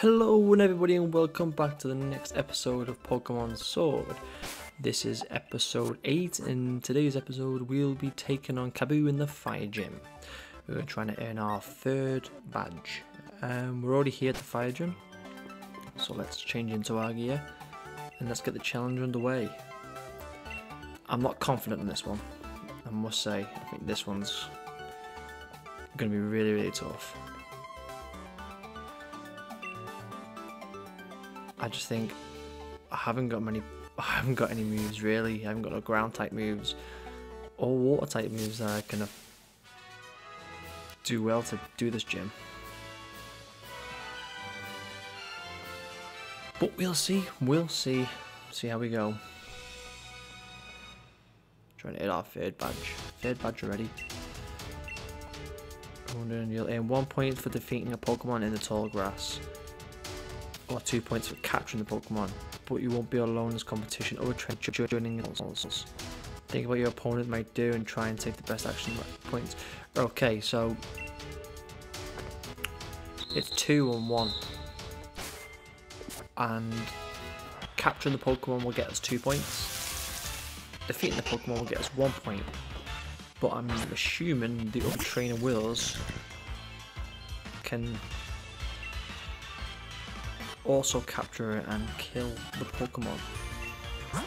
Hello and everybody and welcome back to the next episode of Pokemon Sword. This is episode 8 and today's episode we'll be taking on Kabu in the Fire Gym. We're trying to earn our third badge. Um, we're already here at the Fire Gym, so let's change into our gear and let's get the challenge underway. I'm not confident in this one, I must say. I think this one's going to be really really tough. I just think I haven't got many. I haven't got any moves really. I haven't got no ground type moves or water type moves that are gonna do well to do this gym. But we'll see. We'll see. See how we go. Trying to hit our third badge. Third badge already. And you'll earn one point for defeating a Pokemon in the tall grass or two points for capturing the Pokemon, but you won't be alone in this competition or joining also. Think about what your opponent might do and try and take the best action points. Okay, so it's two on one, and capturing the Pokemon will get us two points. Defeating the Pokemon will get us one point, but I'm assuming the other trainer wills can also capture and kill the Pokemon. Right,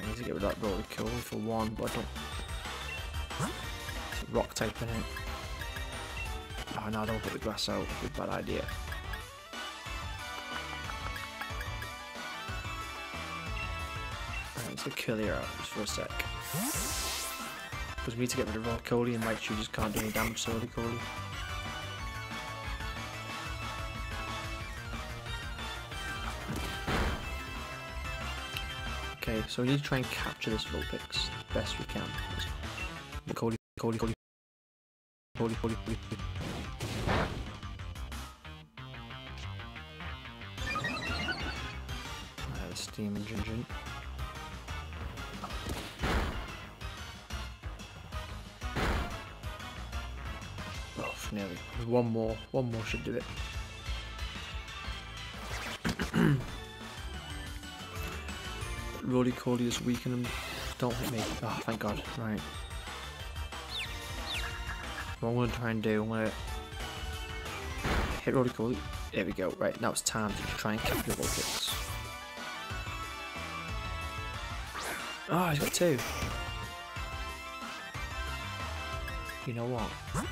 I need to get rid of that Rolycoly for one, but I don't. Rock type in it. Oh no, I don't put the grass out. Good bad idea. Right, let's get Curlier out just for a sec. Because we need to get rid of Rolycoly and Raichu just can't do any damage to Rolycoly. So we need to try and capture this Vulpix best we can. Cody, Cody, Cody, Cody, Cody. I steam engine. Oh, nearly. One more. One more should do it. Rolycoly is weakening him. Don't hit me. Oh, thank God. Right. What I'm going to try and do, I'm going to hit Rolycoly. There we go. Right, now it's time to try and capture the Vulpix. Oh, he's got two. You know what? I'm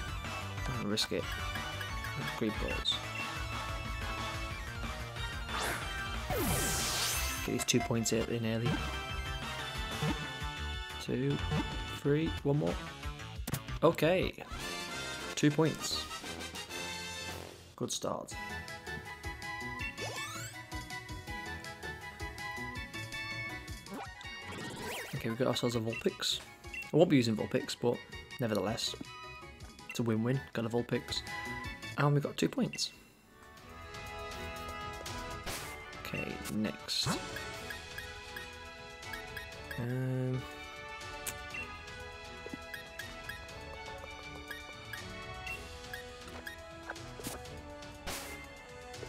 going to risk it. Great balls. Get these two points in early. Two, three, one more. Okay. Two points. Good start. Okay, we've got ourselves a Vulpix. I won't be using Vulpix, but nevertheless, it's a win-win. Got a Vulpix. And we've got two points. Okay, next. Um,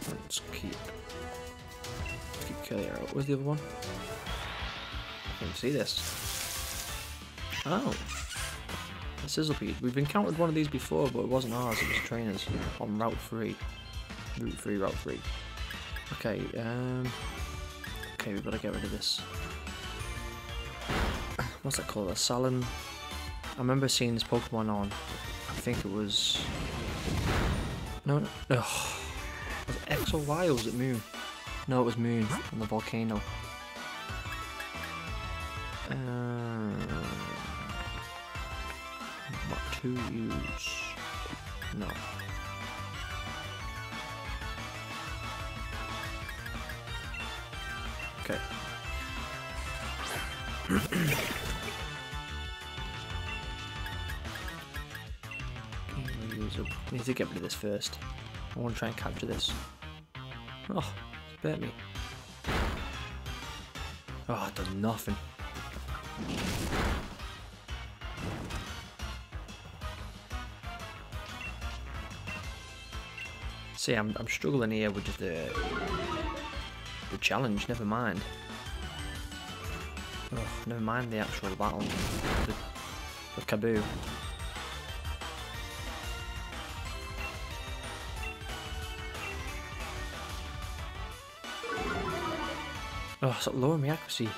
let's keep let's keep Kelly out. Where's the other one? I can't see this. Oh, a Sizzlipede. We've encountered one of these before, but it wasn't ours. It was trainers on Route Three, Route Three, Route Three. Okay, um... Okay, we've got to get rid of this. What's that called? A Salon... I remember seeing this Pokemon on... I think it was... No, no... Ugh. Was it X or Y or was it Moon? No, it was Moon on the volcano. Um, what to use? Need to get rid of this first. I want to try and capture this. Oh, it's bit me. Oh, it does nothing. See, I'm, I'm struggling here with the the challenge. Never mind. Ugh, never mind the actual battle The, with Kabu. Oh, stop lowering my accuracy.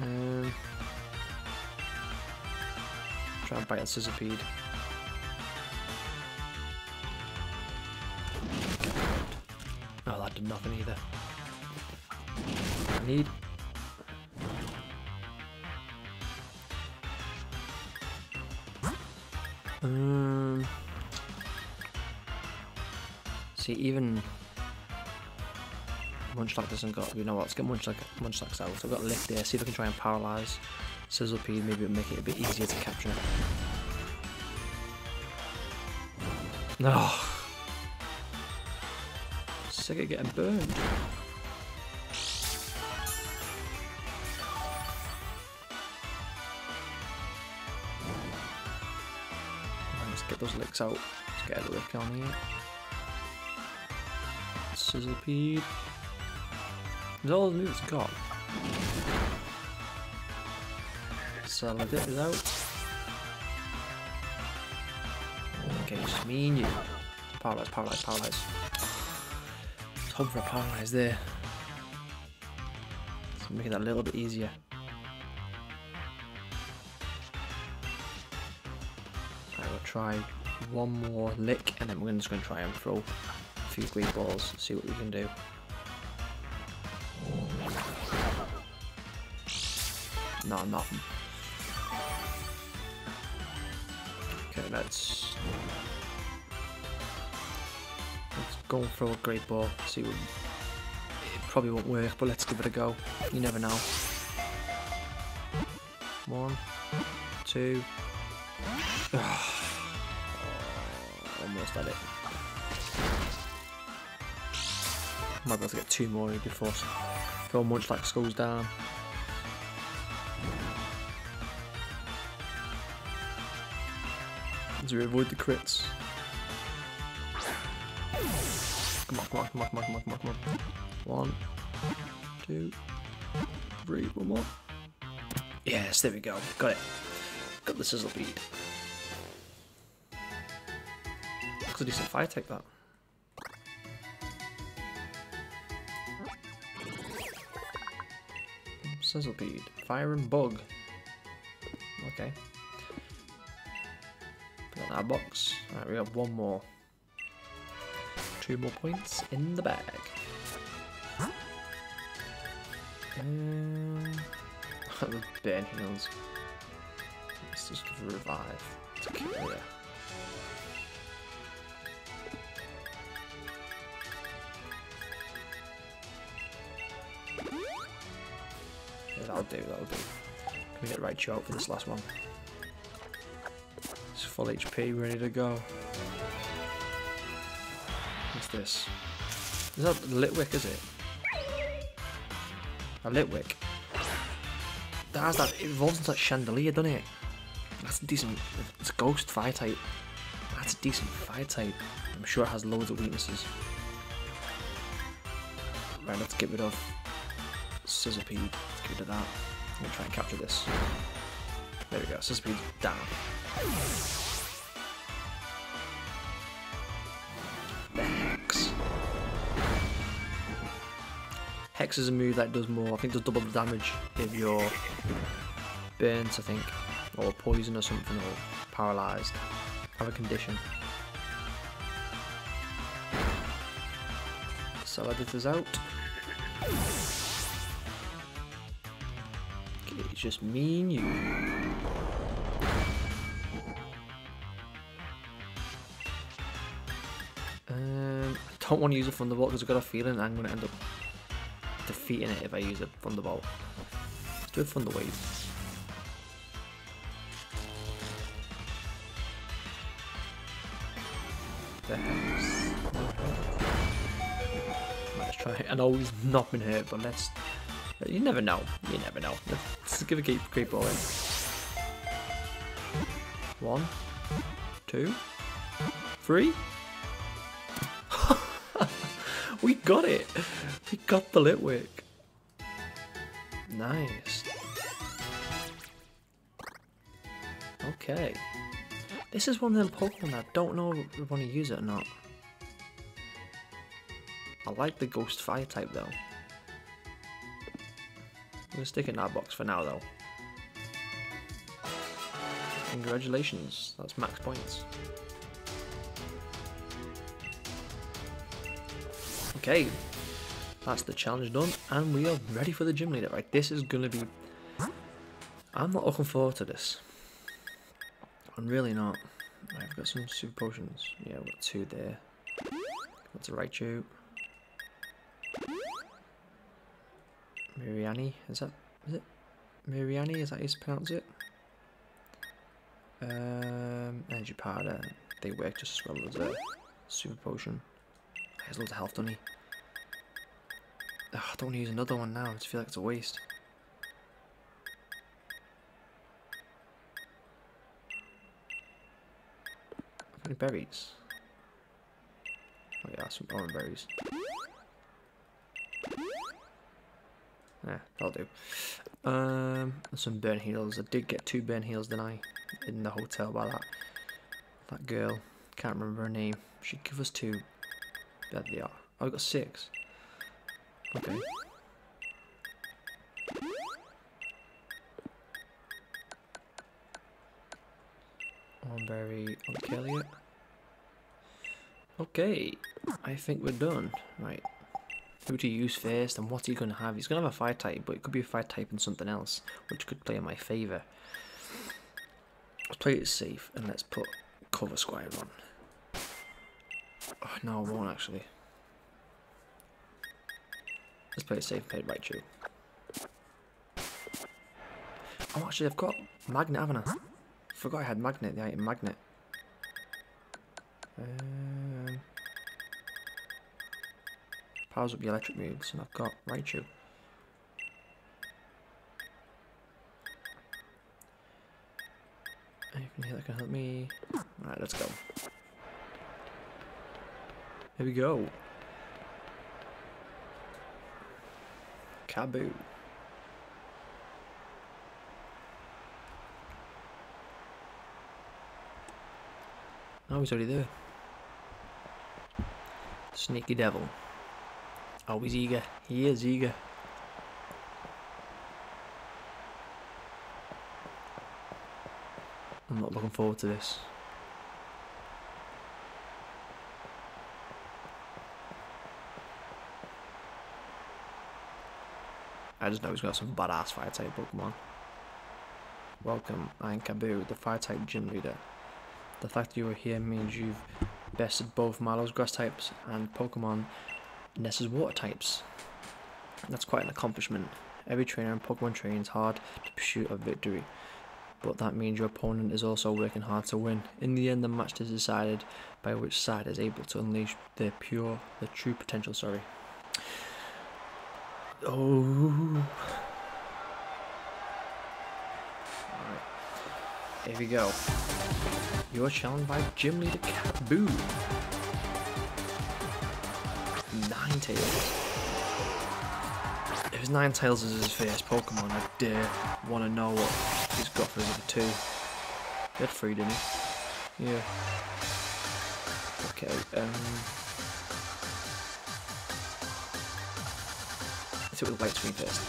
Um, try and bite on Sizzlipede. Oh, that did nothing either. I need Um. See, even Munchlax doesn't got. You know what? Let's get Munchlax, Munchlax out. So I've got Lick there. See if I can try and paralyze Sizzlipede. Maybe it'll make it a bit easier to capture. It. No. Sick of getting burned. Those licks out. Let's get a lick on here. Sizzlipede. Is all the moves gone? Salandit is out. Okay, just me and you. Paralyze, paralyze, paralyze. Hope for a paralyze there. Let's make it a little bit easier. Try one more lick and then we're just going to try and throw a few great balls, see what we can do. No, nothing. Okay, let's let's go and throw a great ball. See what it probably won't work, but let's give it a go. You never know. One, two. Almost at it. Might be able to get two more before before Munchlax goes down. To avoid the crits. Come on, come on, come on, come on, come on, come on, come on. One, two, three, one more. Yes, there we go. Got it. Got the Sizzlipede. Looks a decent fire take that. Sizzlipede. Fire and bug. Okay. Put that in our box. Alright, we got one more. Two more points in the bag. Um, the burn heals. Let's just revive. That'll do, that'll do. Can we get Raichu out for this last one? It's full HP, ready to go. What's this? Is that Litwick, is it? A Litwick. That has that, it evolves into that chandelier, doesn't it? That's a decent, it's a ghost fire type. That's a decent fire type. I'm sure it has loads of weaknesses. Right, let's get rid of Sizzlipede. Rid that. I'm gonna try and capture this. There we go, Sizzlipede down. The Hex. Hex is a move that does more, I think does double the damage if you're burnt, I think, or poison or something, or paralysed. Have a condition. Salandit's out. Just me and you. Um, I don't want to use a Thunderbolt because I've got a feeling I'm going to end up defeating it if I use a Thunderbolt. Let's do a Thunder Wave. Let's try. I know he's not been hurt, but let's You never know. You never know. Let's give a keep, keep ball in. One, two, three. we got it. We got the Litwick. Nice. Okay. This is one of them Pokemon I don't know if we want to use it or not. I like the Ghost Fire type though. I'm gonna stick it in that box for now though. Congratulations, that's max points. Okay, that's the challenge done, and we are ready for the gym leader. Right, this is gonna be. I'm not looking forward to this. I'm really not. I've got some super potions. Yeah, I've got two there. That's a Raichu. Miriani, is that is it? Miriani, is that how you pronounce it? Um, energy powder. They work just as well as a super potion. Has loads of health, doesn't he? Ugh, I don't want to use another one now. I just feel like it's a waste. Any berries? Oh yeah, some orange berries. Yeah, that'll do. Um, some burn heals. I did get two burn heals, didn't I? In the hotel by that that girl. Can't remember her name. She give us two. There they are. Oh, I got six. Okay. One berry on Okay, I think we're done. Right. Who to use first and what's he going to have? He's going to have a fire type, but it could be a fire type and something else, which could play in my favour. Let's play it safe and let's put Corvisquire on. Oh, no, I won't actually. Let's play it safe and play it Raichu. Oh, actually, I've got Magnet, haven't I? Forgot I had Magnet, the item Magnet. Um, powers up the electric moves, and I've got Raichu. Anything here that can help me? Alright, let's go. Here we go. Kabu. Oh, he's already there. Sneaky devil. Oh, Always eager. He is eager. I'm not looking forward to this. I just know he's got some badass fire type Pokemon. Welcome, I'm Kabu, the fire type gym leader. The fact that you are here means you've bested both Marlowe's grass types and Pokemon Nessa's water types. That's quite an accomplishment. Every trainer in Pokemon trains hard to pursue a victory, but that means your opponent is also working hard to win. In the end, the match is decided by which side is able to unleash their pure, their true potential. Sorry. Oh. Here we go. You're challenged by Gym Leader Kabu. Ninetales. If his Ninetales is his first Pokemon, I dare want to know what he's got for his other two. He had three, didn't he? Yeah. Okay, um... it with light screen first.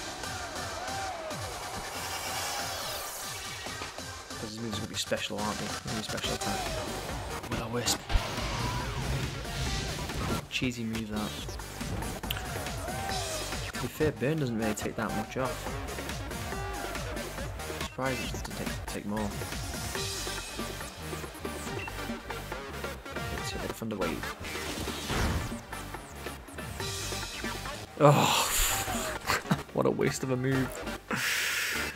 Because these moves are going to be special, aren't they? Going to be special attack. With a wisp. Cheesy move that. To be fair, burn doesn't really take that much off. Surprised it doesn't take, take more. Let's hit the Thunder Wave. Oh, what a waste of a move.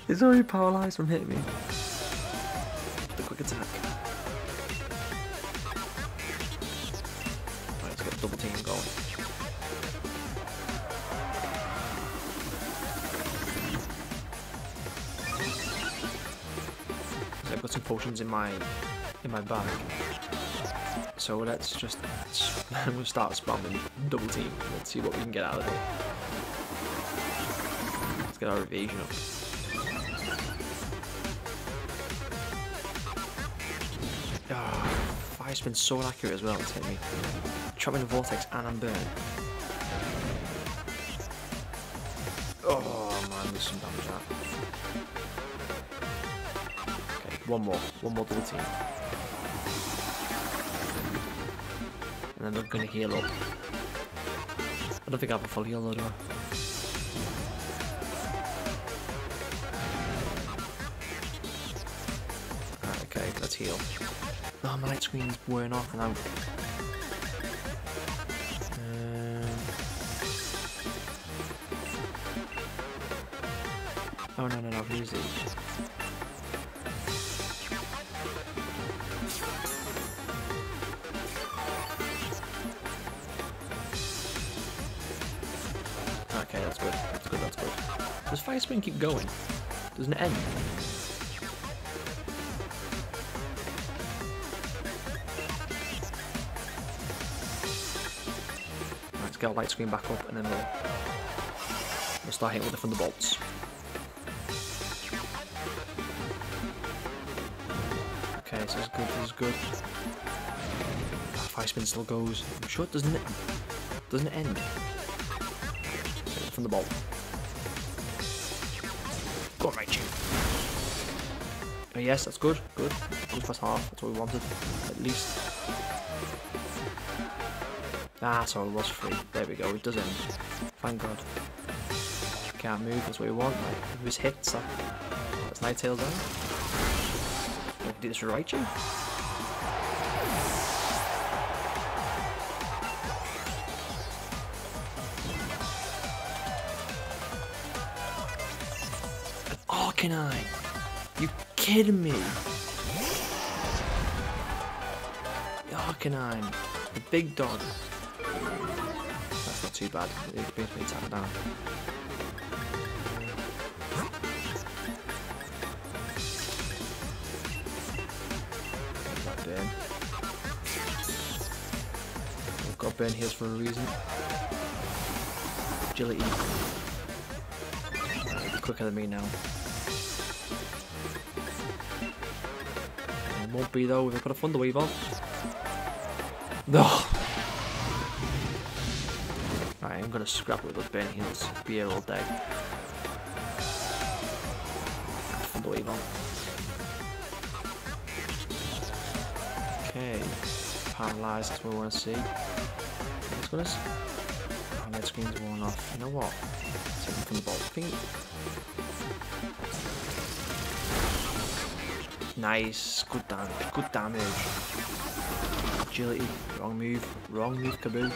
He's already paralyzed from hitting me. In my in my bag. So let's just we'll start spamming double team. Let's see what we can get out of it. Let's get our evasion up. Ah, fire spin's so accurate as well. It's hit me. In the vortex and I'm burned. One more. One more to the team. And then we're gonna heal up. I don't think I have a full heal though, do I? Right, okay, let's heal. Oh, my light screen's wearing off and I'm... Does Fire Spin keep going? Doesn't it end? Let's get our light screen back up and then we'll, we'll start hitting with the thunderbolts. Okay, this is good, this is good. Ah, Fire Spin still goes. I'm sure it doesn't, doesn't end? from the bolt. Oh, yes, that's good. Good. Good first half. That's what we wanted, at least. Ah, so it was free. There we go. It does end. Thank God. Can't move. That's what we want. Like, it was hits, that, that's Ninetales out. Do this for Raichu? Arcanine! Kidding me? Arcanine, the big dog. That's not too bad. It brings me attack down. We've got burn heals for a reason. Agility. Quicker than me now. Won't be though, they've got a Thunder Wave on. No! I'm gonna scrap with those burn heals. Be here all day. Thunder Wave on. Okay. Paralyzed, that's what we want to see. Let's go this. Oh, screen's worn off. You know what? Take from the ball. Think Nice, good damage, good damage. Agility, wrong move, wrong move, Kabu.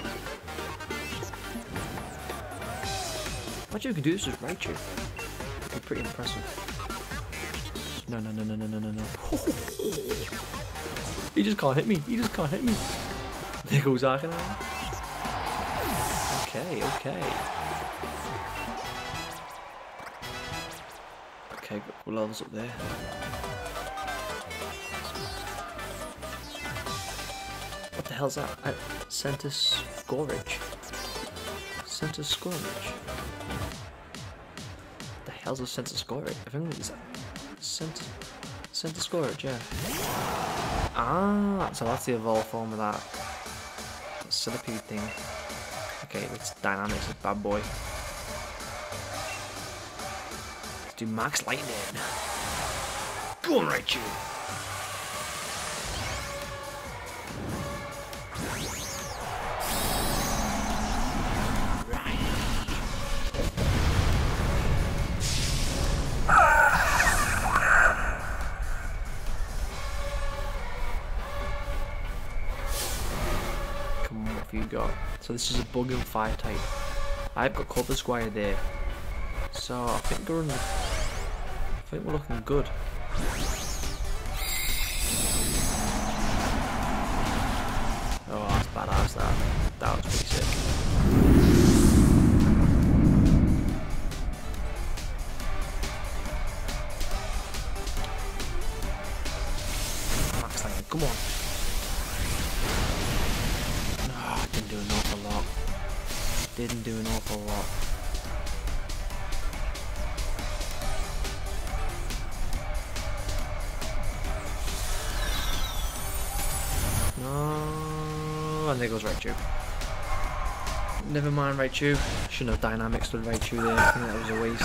Imagine you can do with Raichu. That'd be pretty impressive. No, no, no, no, no, no, no, no. he just can't hit me, he just can't hit me. There goes Arcanine. Okay, okay. Okay, got levels up there. Hell's that? Uh, Centus Scorage. Centiskorch. The hell's a Centiskorch? I think it's Centus Centiskorch, yeah. Ah, so that's the evolved form of that Centipede thing. Okay, it's Dynamax, this bad boy. Let's do Max Lightning. Go Raichu! So this is a bug and fire type. I've got Corvisquire there. So I think we're in, I think we're looking good. Oh, that's badass that. That was pretty sick. And Raichu. Never mind Raichu. Shouldn't have dynamics with Raichu there. I think that was a waste.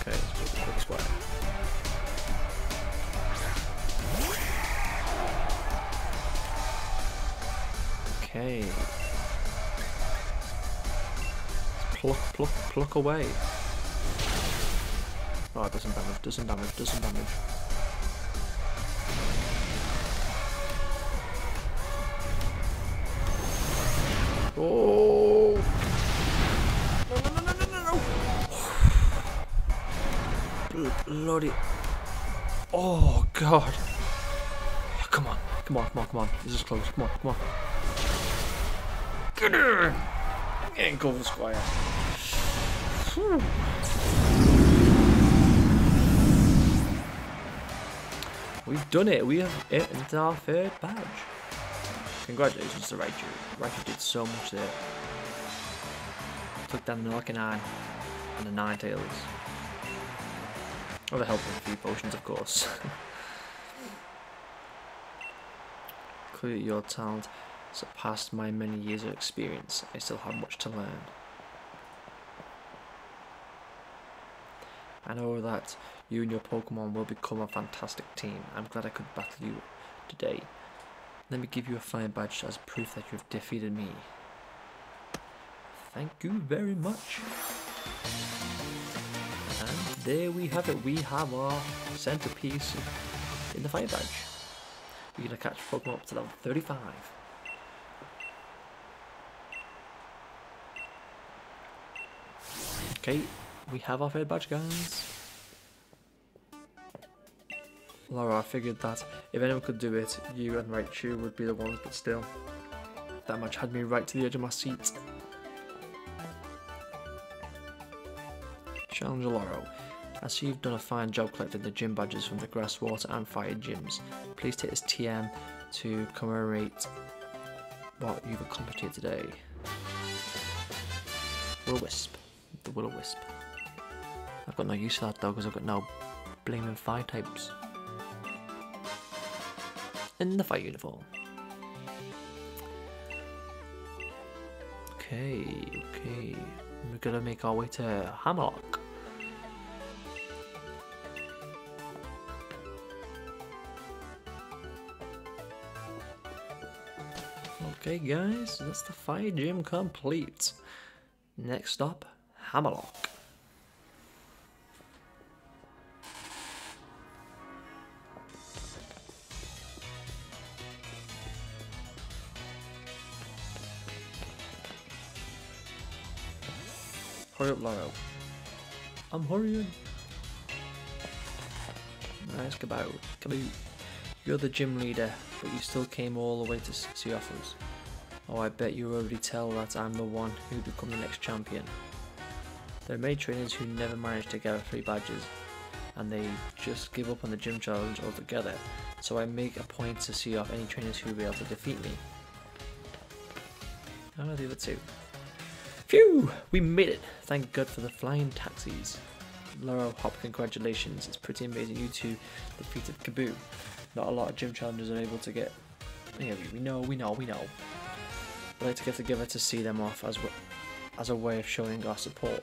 Okay, let's put the quick square. Okay. Pluck, pluck, pluck away. Oh, it doesn't damage, doesn't damage, doesn't damage. Oh! No, no, no, no, no, no, no! Bloody. Oh, God. Come on, come on, come on, come on. This is close. Come on, come on. Get in! And go for squire. Phew. We've done it. We have it into our third badge. Congratulations to Raichu. Raichu did so much there. Took down the Arcanine and the Ninetales. With the help of a few potions, of course. Clearly your talent surpassed my many years of experience. I still have much to learn. I know that you and your Pokemon will become a fantastic team. I'm glad I could battle you today. Let me give you a fine badge as proof that you have defeated me. Thank you very much. And there we have it. We have our centerpiece in the fire badge. We're gonna catch Pokemon up to level 35. Okay, we have our third badge, guys. Laura, I figured that if anyone could do it, you and Raichu would be the ones, but still. That match had me right to the edge of my seat. Challenger Llawro. I see you've done a fine job collecting the gym badges from the grass, water and fire gyms. Please take this TM to commemorate what you've accomplished here today. Will-O-Wisp. The Will-O-Wisp. I've got no use for that though because I've got no blaming fire types. In the fire uniform. Okay, okay. We're gonna make our way to Hammerlocke. Okay guys, that's the fire gym complete. Next up, Hammerlocke. Hurry up, Llawro. I'm hurrying. Nice Kabu. Kabu. You're the gym leader, but you still came all the way to see offers. Oh, I bet you already tell that I'm the one who become the next champion. There are many trainers who never manage to gather three badges, and they just give up on the gym challenge altogether, so I make a point to see off any trainers who will be able to defeat me. Oh, the other two. Phew! We made it! Thank God for the flying taxis. Laurel Hop, congratulations. It's pretty amazing you two defeated Kabu. Not a lot of gym challengers are able to get. Yeah, we know, we know, we know. We like to get together to see them off as, as a way of showing our support.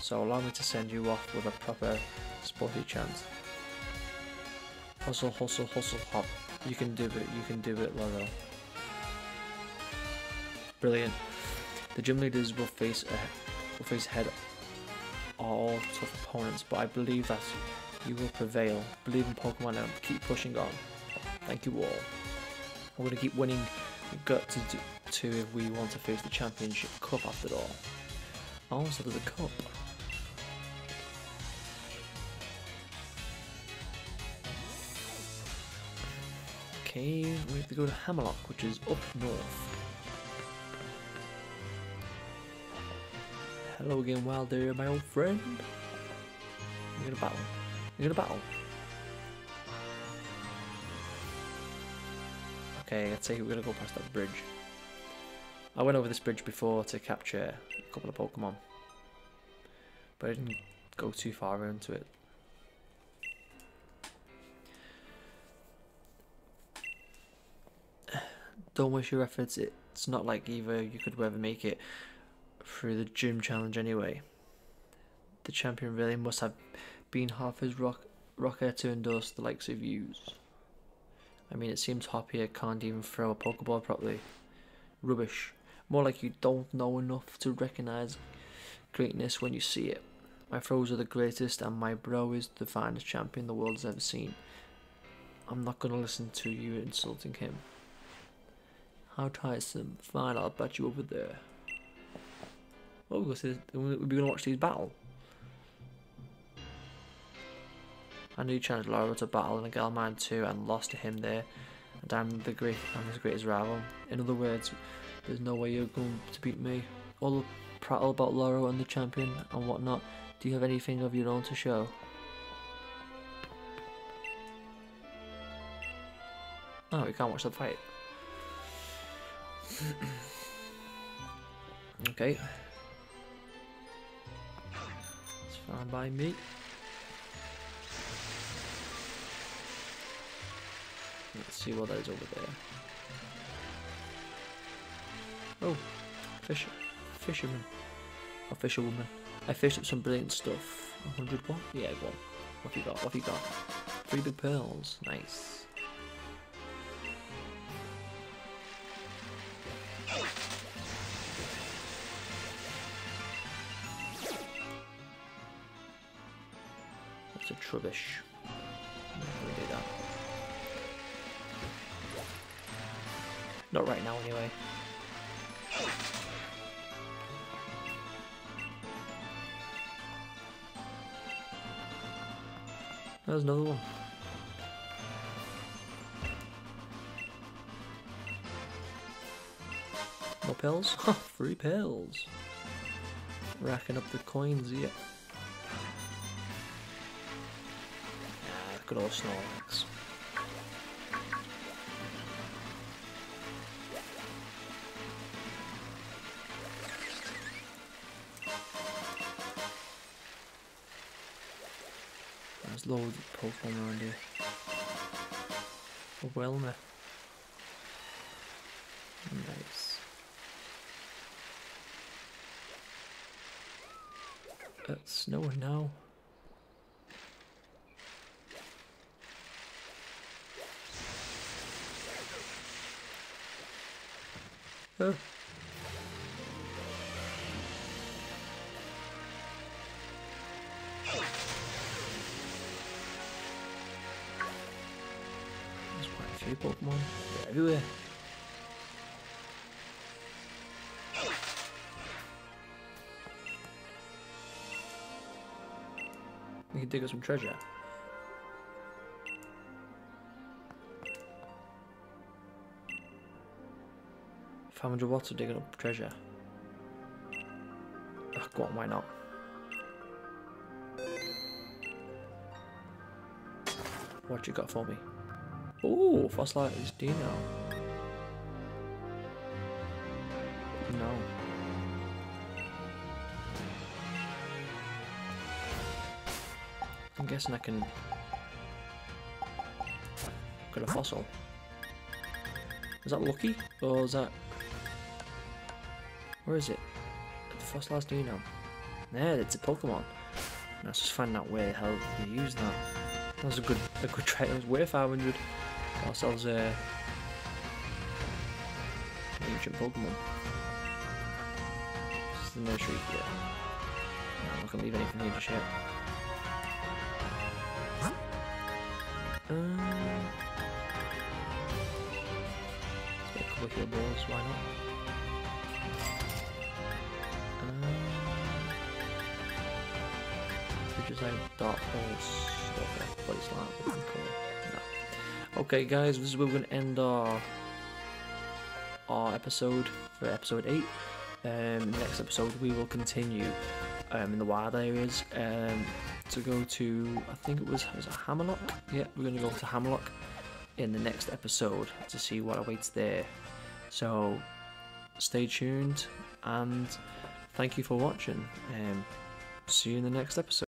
So allow me to send you off with a proper sporty chant. Hustle, hustle, hustle, hop. You can do it, you can do it, Laurel. Brilliant. The gym leaders will face a, will face head all tough opponents, but I believe that you will prevail. Believe in Pokemon and keep pushing on. Thank you all. We're gonna keep winning. We've got to do to if we want to face the championship cup after all. Oh, also, there's a cup. Okay, we have to go to Hammerlocke, which is up north. Hello again, Wilder, my old friend. You're gonna battle. You're gonna battle. Okay, let's say we're gonna go past that bridge. I went over this bridge before to capture a couple of Pokemon. But I didn't go too far into it. Don't waste your efforts. It's not like either you could ever make it through the gym challenge anyway. The champion really must have been half his rock rocker to endorse the likes of yous. I mean, it seems Hoppy can't even throw a Pokeball properly. Rubbish. More like you don't know enough to recognize greatness when you see it. My throws are the greatest, and my bro is the finest champion the world's ever seen. I'm not gonna listen to you insulting him. How tiresome. Fine, I'll bet you over there. Oh, we're gonna watch these battle. I knew challenged Laura to battle in a girl Galman too and lost to him there. And I'm the great I'm as great as rival. In other words, there's no way you're going to beat me. All the prattle about Laura and the champion and whatnot. Do you have anything of your own to show? Oh, we can't watch the fight. okay. It's fine by me. Let's see what is over there. Oh, fisher, fisherman, a fisherwoman. I fished up some brilliant stuff. 100 what? Yeah, go on. What have you got? What have you got? Three big pearls. Nice. A trubbish. do that. Not right now, anyway. There's another one. More pills? Free pills. Racking up the coins, yeah. Good old Snorlax. There's loads of Pokemon around here. Oh, A Wilmer. Nice. It's snowing now. There's quite a few Pokemon. They're everywhere. We uh, can dig up some treasure. Five hundred watts of digging up treasure. Ugh, go on, why not? What you got for me? Ooh, fossilized Dino. No. I'm guessing I can get a fossil. Is that lucky? Or is that... Where is it? The fossilized Dino. There, it's a Pokemon. Let's just find out where the hell you use that. That was a good a good trade. It was worth 500. Got ourselves a ancient Pokemon. This is the nursery here. No, I'm not gonna leave anything here just yet. Um, let's a couple of heal balls, why not? Looking cool. No. Okay, guys, this is where we're gonna end our our episode for episode eight. Um, next episode we will continue um, in the wild areas um, to go to, I think it was, was it Hammerlocke? Yeah, we're going to go to Hammerlocke in the next episode to see what awaits there. So stay tuned and thank you for watching. Um, see you in the next episode.